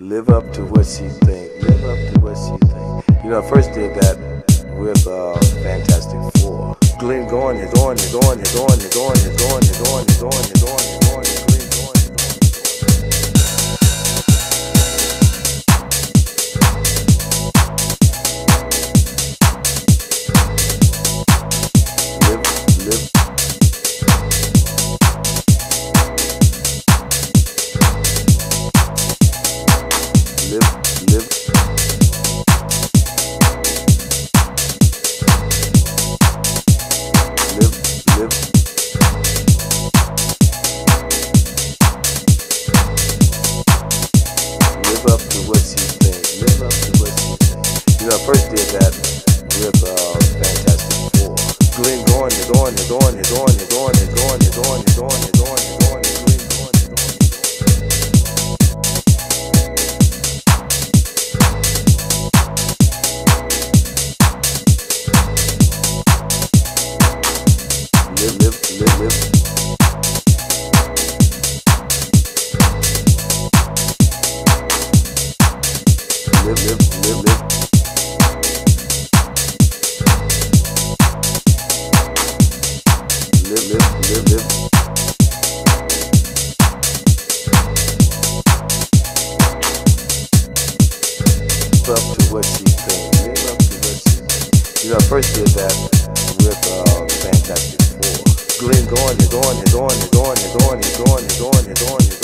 Live up to what she think. Live up to what she think. You know, I first did that with uh, Fantastic Four. Glenn Gordon is on, is on, is on, is on, is on, Live up to what. You know, I first did that with uh, Fantastic Four. Glenn Gordon is on, is on, is on, is on, is on, is on, is on, is on, is on. Live, live, live, live. going, you're going, you're going, going, going, going, going.